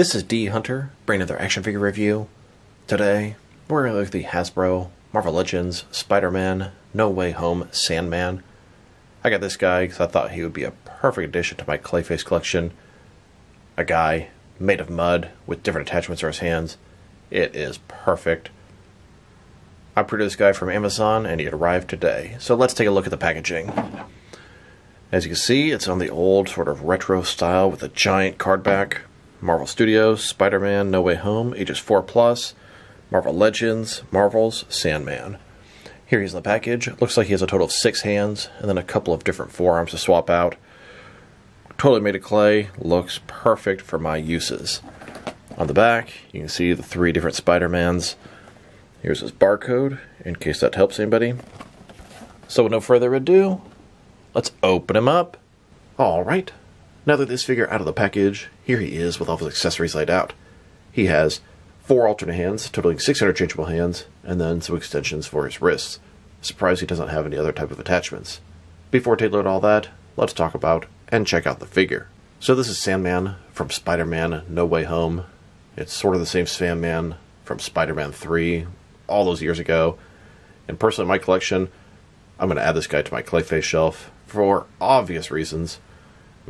This is D Hunter, bringing another action figure review. Today, we're going to look at the Hasbro Marvel Legends Spider-Man No Way Home Sandman. I got this guy because I thought he would be a perfect addition to my Clayface collection. A guy made of mud with different attachments for his hands. It is perfect. I produced this guy from Amazon and he arrived today. So let's take a look at the packaging. As you can see, it's on the old sort of retro style with a giant card back. Marvel Studios, Spider-Man, No Way Home, ages 4 plus, Marvel Legends, Marvels, Sandman. Here he's in the package. Looks like he has a total of six hands and then a couple of different forearms to swap out. Totally made of clay. Looks perfect for my uses. On the back, you can see the three different Spider-Mans. Here's his barcode, in case that helps anybody. So with no further ado, Let's open him up. Alright, now that this figure out of the package, here he is with all his accessories laid out. He has four alternate hands, totaling six interchangeable hands, and then some extensions for his wrists. Surprised he doesn't have any other type of attachments. Before a all that, let's talk about and check out the figure. So this is Sandman from Spider-Man No Way Home. It's sort of the same Sandman from Spider-Man 3 all those years ago. And personally, my collection, I'm going to add this guy to my Clayface shelf for obvious reasons.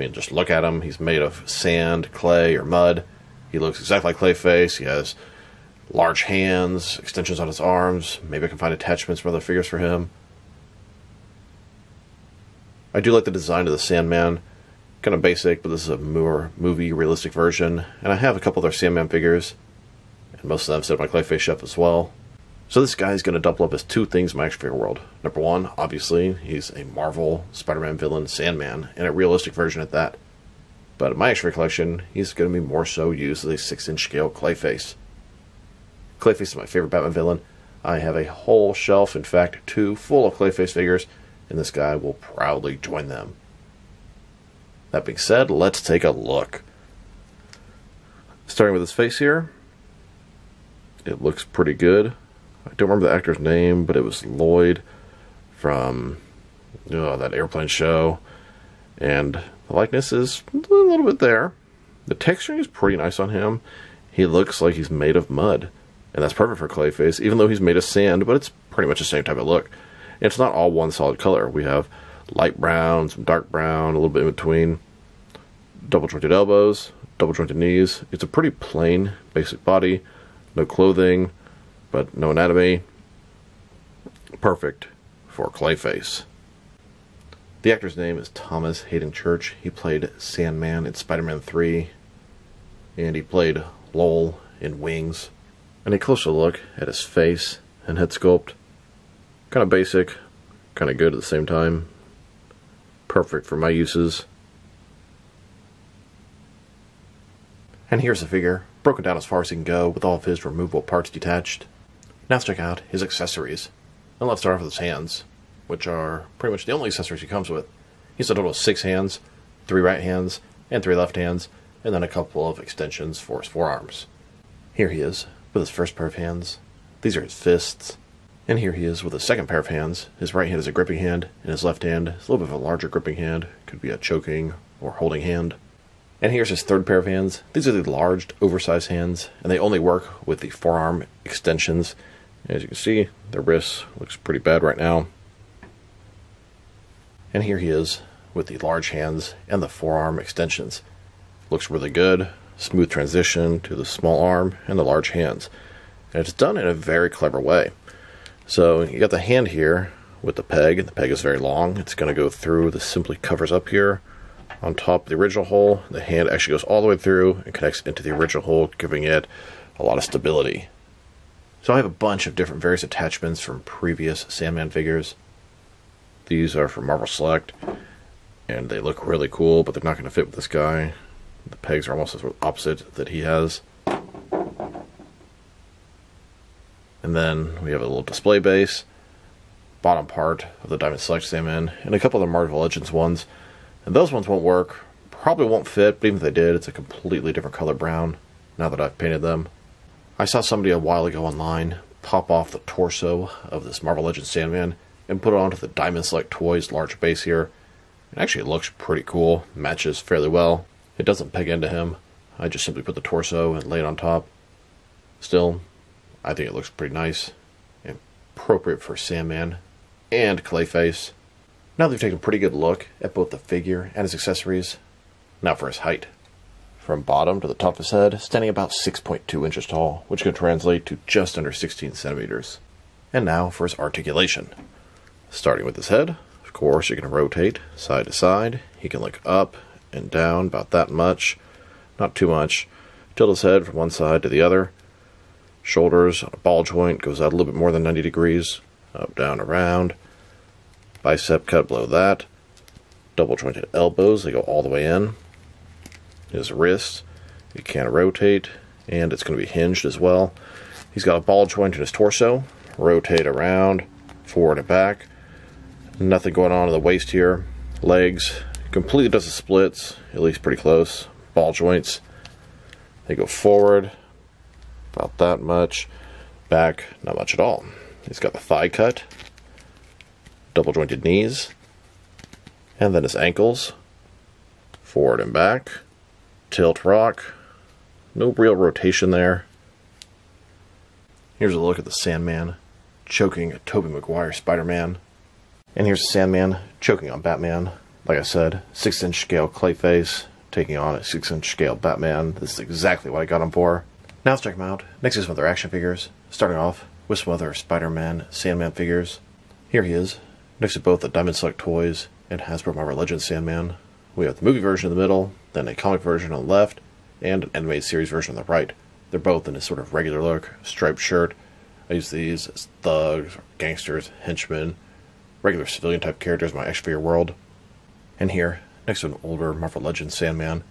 I mean, just look at him. He's made of sand, clay, or mud. He looks exactly like Clayface. He has large hands, extensions on his arms. Maybe I can find attachments for other figures for him. I do like the design of the Sandman. Kind of basic, but this is a more movie realistic version. And I have a couple other Sandman figures. And most of them sit on my Clayface shelf as well. So this guy is going to double up as two things in my action figure world. Number one, obviously, he's a Marvel Spider-Man villain, Sandman, and a realistic version at that. But in my action figure collection, he's going to be more so used as a six-inch scale Clayface. Clayface is my favorite Batman villain. I have a whole shelf, in fact, two full of Clayface figures, and this guy will proudly join them. That being said, let's take a look. Starting with his face here, it looks pretty good. I don't remember the actor's name, but it was Lloyd from oh, that airplane show. And the likeness is a little bit there. The texturing is pretty nice on him. He looks like he's made of mud. And that's perfect for Clayface, even though he's made of sand, but it's pretty much the same type of look. And it's not all one solid color. We have light brown, some dark brown, a little bit in between. Double jointed elbows, double jointed knees. It's a pretty plain, basic body. No clothing, but no anatomy. Perfect for Clayface. The actor's name is Thomas Haden Church. He played Sandman in Spider Man 3, and he played Lowell in Wings. And a closer look at his face and head sculpt. Kind of basic, kind of good at the same time. Perfect for my uses. And here's the figure, broken down as far as he can go, with all of his removable parts detached. Now let's check out his accessories. And let's start off with his hands, which are pretty much the only accessories he comes with. He has a total of six hands, three right hands, and three left hands, and then a couple of extensions for his forearms. Here he is with his first pair of hands. These are his fists. And here he is with his second pair of hands. His right hand is a gripping hand, and his left hand is a little bit of a larger gripping hand. Could be a choking or holding hand. And here's his third pair of hands. These are the large, oversized hands, and they only work with the forearm extensions as you can see, the wrist looks pretty bad right now. And here he is with the large hands and the forearm extensions. Looks really good. Smooth transition to the small arm and the large hands. And it's done in a very clever way. So you got the hand here with the peg, and the peg is very long. It's going to go through, this simply covers up here on top of the original hole. The hand actually goes all the way through and connects into the original hole, giving it a lot of stability. So I have a bunch of different various attachments from previous Sandman figures. These are from Marvel Select, and they look really cool, but they're not going to fit with this guy. The pegs are almost the opposite that he has. And then we have a little display base, bottom part of the Diamond Select Sandman, and a couple of the Marvel Legends ones. And those ones won't work, probably won't fit, but even if they did, it's a completely different color brown now that I've painted them. I saw somebody a while ago online pop off the torso of this Marvel Legends Sandman and put it onto the Diamond Select Toys large base here. It actually looks pretty cool, matches fairly well. It doesn't peg into him. I just simply put the torso and lay it on top. Still, I think it looks pretty nice and appropriate for Sandman and Clayface. Now they've taken a pretty good look at both the figure and his accessories. Now for his height. From bottom to the top of his head, standing about 6.2 inches tall, which can translate to just under 16 centimeters. And now for his articulation. Starting with his head, of course, you can rotate side to side. He can look up and down about that much, not too much. Tilt his head from one side to the other. Shoulders on a ball joint goes out a little bit more than 90 degrees, up, down, around. Bicep cut below that. Double jointed elbows, they go all the way in. His wrists, he can rotate, and it's going to be hinged as well. He's got a ball joint in his torso, rotate around, forward and back. Nothing going on in the waist here. Legs, completely does the splits, at least pretty close. Ball joints, they go forward, about that much. Back, not much at all. He's got the thigh cut, double jointed knees, and then his ankles, forward and back, tilt rock, no real rotation there. Here's a look at the Sandman choking a Tobey Maguire Spider Man. And here's the Sandman choking on Batman. Like I said, 6 inch scale Clayface taking on a 6 inch scale Batman. This is exactly what I got him for. Now let's check them out. Next is some other action figures, starting off with some other Spider Man, Sandman figures. Here he is, next to both the Diamond Select Toys and Hasbro Marvel Legends Sandman. We have the movie version in the middle, then a comic version on the left, and an animated series version on the right. They're both in a sort of regular look, striped shirt. I use these as thugs, gangsters, henchmen, regular civilian type characters in my action figure world. And here, next to an older Marvel Legends Sandman,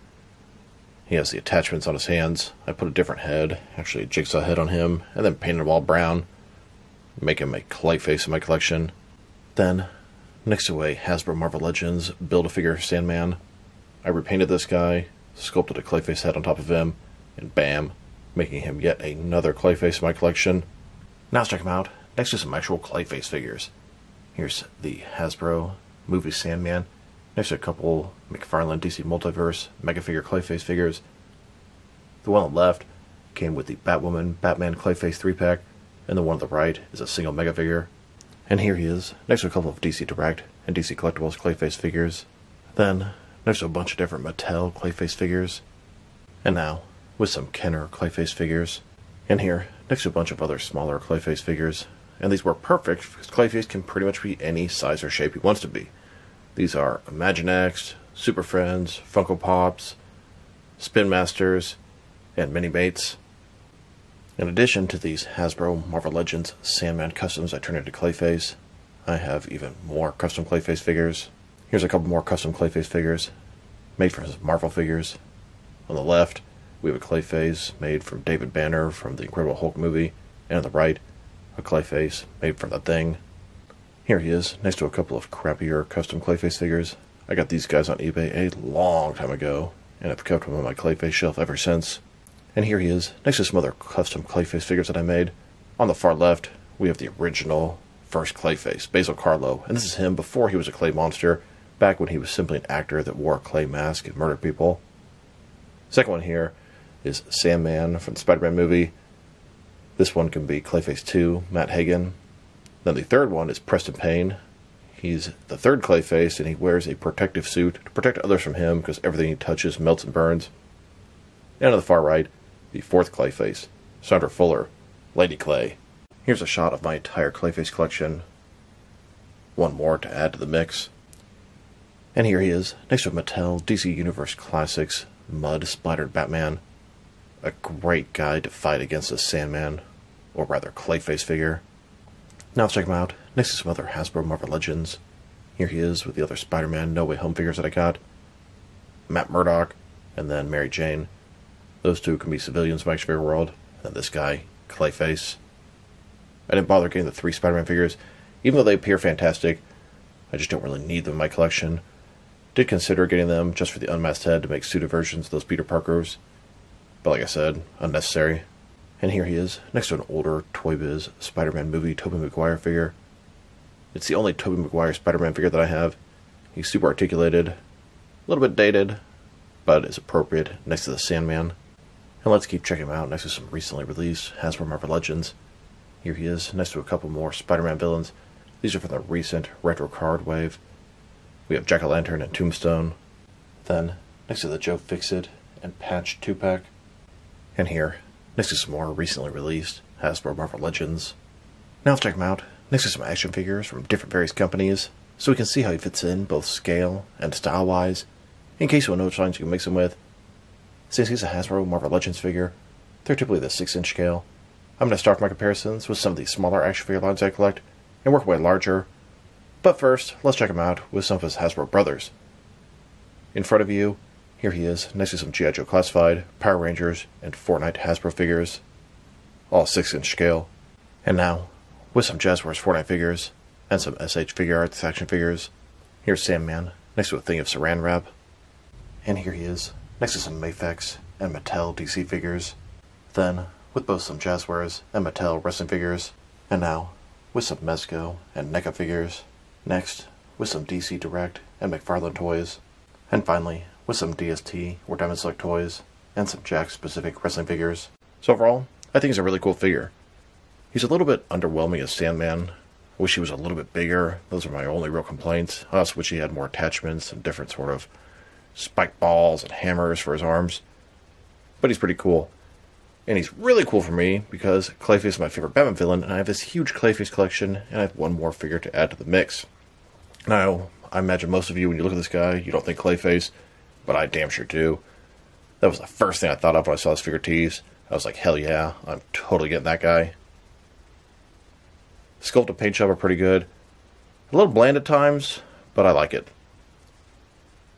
he has the attachments on his hands. I put a different head, actually a jigsaw head on him, and then painted him all brown, make him a Clayface in my collection. Then, next to a Hasbro Marvel Legends Build-A-Figure Sandman, I repainted this guy, sculpted a Clayface head on top of him, and bam, making him yet another Clayface in my collection. Now let's check him out, next to some actual Clayface figures. Here's the Hasbro movie Sandman, next to a couple McFarlane DC Multiverse Mega Figure Clayface figures. The one on the left came with the Batwoman Batman Clayface 3 pack, and the one on the right is a single Mega figure. And here he is, next to a couple of DC Direct and DC Collectibles Clayface figures. Then, next to a bunch of different Mattel Clayface figures. And now, with some Kenner Clayface figures. And here, next to a bunch of other smaller Clayface figures. And these were perfect because Clayface can pretty much be any size or shape he wants to be. These are Imaginext, Super Friends, Funko Pops, Spin Masters, and Minimates. In addition to these Hasbro Marvel Legends Sandman customs I turned into Clayface, I have even more custom Clayface figures. Here's a couple more custom Clayface figures made from his Marvel figures. On the left, we have a Clayface made from David Banner from the Incredible Hulk movie, and on the right, a Clayface made from The Thing. Here he is, next to a couple of crappier custom Clayface figures. I got these guys on eBay a long time ago, and I've kept them on my Clayface shelf ever since. And here he is, next to some other custom Clayface figures that I made. On the far left, we have the original first Clayface, Basil Karlo, and this is him before he was a clay monster, back when he was simply an actor that wore a clay mask and murdered people. Second one here is Sandman from the Spider-Man movie. This one can be Clayface 2, Matt Hagen. Then the third one is Preston Payne. He's the third Clayface, and he wears a protective suit to protect others from him because everything he touches melts and burns. And on the far right, the fourth Clayface, Sandra Fuller, Lady Clay. Here's a shot of my entire Clayface collection. One more to add to the mix. And here he is, next to Mattel DC Universe Classics Mud Splattered Batman. A great guy to fight against a Sandman, or rather Clayface figure. Now let's check him out, next to some other Hasbro Marvel Legends. Here he is with the other Spider Man No Way Home figures that I got. Matt Murdock, and then Mary Jane. Those two can be civilians in my figure world. And this guy, Clayface. I didn't bother getting the three Spider Man figures, even though they appear fantastic. I just don't really need them in my collection. Did consider getting them just for the unmasked head to make suited versions of those Peter Parkers. But like I said, unnecessary. And here he is, next to an older Toy Biz Spider Man movie Tobey Maguire figure. It's the only Tobey Maguire Spider Man figure that I have. He's super articulated, a little bit dated, but is appropriate next to the Sandman. And let's keep checking him out next to some recently released Hasbro Marvel Legends. Here he is, next to a couple more Spider Man villains. These are from the recent retro card wave. We have Jack o' Lantern and Tombstone. Then, next to the Joe Fixit and Patch 2 pack. And here, next to some more recently released Hasbro Marvel Legends. Now let's check him out next to some action figures from different various companies so we can see how he fits in both scale and style wise, in case you want to know which lines you can mix him with. Since he's a Hasbro Marvel Legends figure, they're typically the 6 inch scale. I'm going to start my comparisons with some of these smaller action figure lines I collect and work my way larger. But first, let's check him out with some of his Hasbro brothers. In front of you, here he is, next to some G.I. Joe Classified, Power Rangers, and Fortnite Hasbro figures, all 6 inch scale. And now, with some Jazzwares Fortnite figures, and some SH Figure Figuarts action figures, here's Sandman, next to a thing of Saran Wrap. And here he is, next to some Mafex and Mattel DC figures. Then, with both some Jazzwares and Mattel wrestling figures, and now, with some Mezco and NECA figures. Next, with some DC Direct and McFarlane toys. And finally, with some DST or Diamond Select toys, and some Jakks Pacific wrestling figures. So overall, I think he's a really cool figure. He's a little bit underwhelming as Sandman. I wish he was a little bit bigger. Those are my only real complaints. I also wish he had more attachments and different sort of spike balls and hammers for his arms. But he's pretty cool. And he's really cool for me because Clayface is my favorite Batman villain, and I have this huge Clayface collection, and I have one more figure to add to the mix. Now, I imagine most of you, when you look at this guy, you don't think Clayface, but I damn sure do. That was the first thing I thought of when I saw this figure tease. I was like, hell yeah, I'm totally getting that guy. Sculpt and paint job are pretty good. A little bland at times, but I like it.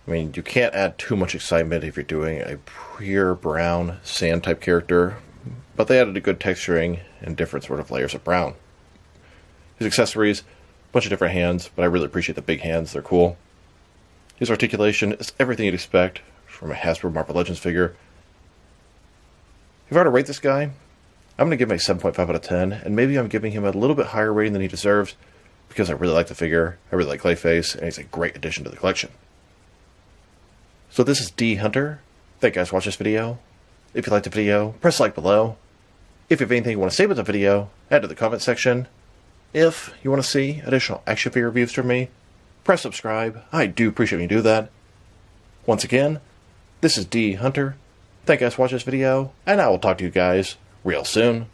I mean, you can't add too much excitement if you're doing a pure brown sand type character, but they added a good texturing and different sort of layers of brown. His accessories, a bunch of different hands, but I really appreciate the big hands, they're cool. His articulation is everything you'd expect from a Hasbro Marvel Legends figure. If I were to rate this guy, I'm going to give him a 7.5 out of 10, and maybe I'm giving him a little bit higher rating than he deserves because I really like the figure, I really like Clayface, and he's a great addition to the collection. So this is D Hunter. Thank you guys for watching this video. If you liked the video, press like below. If you have anything you want to say about the video, add to the comment section. If you want to see additional action figure reviews from me, press subscribe. I do appreciate when you do that. Once again, this is D Hunter. Thank you guys for watching this video, and I will talk to you guys real soon.